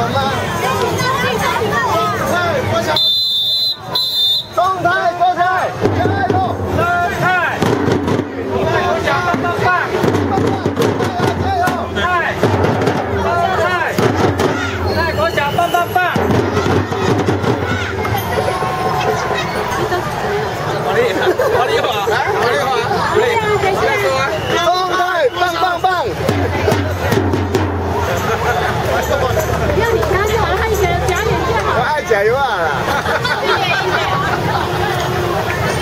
Bye-bye.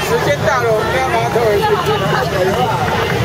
时间到了，我们要拿头回去加油啊！